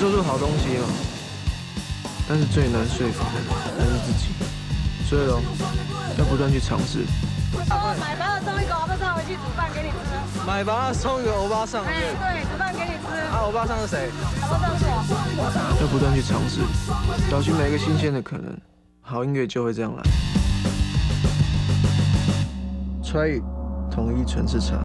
做出好东西哦，但是最难说服的还是自己，所以喽，要不断去尝试。买房送一个欧巴上回去煮饭给你吃。买房送一个欧巴上。哎，对，煮饭给你吃。啊，欧巴上是谁？欧巴上是我。要不断去尝试，找寻每一个新鲜的可能，好音乐就会这样来。川渝，统一纯制茶。